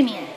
имея.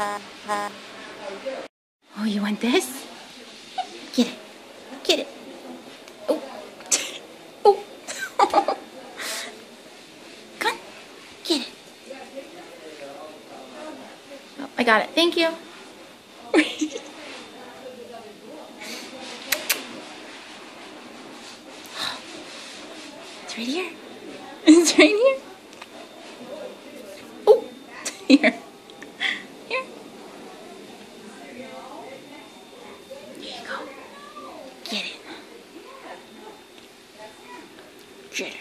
Oh, you want this? Get it. Get it. Oh. Oh. Come. Get it. Oh, I got it. Thank you. it's right here. It's right here. Oh. Here. Here you go. Get it. Get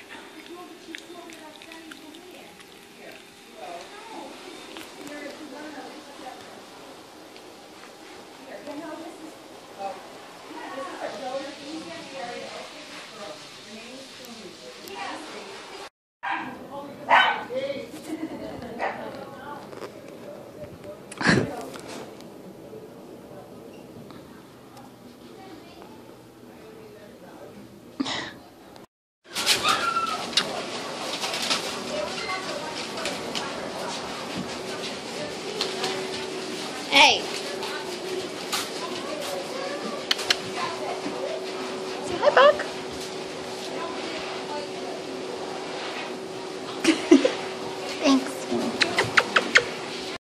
Hey. Say hi, Buck.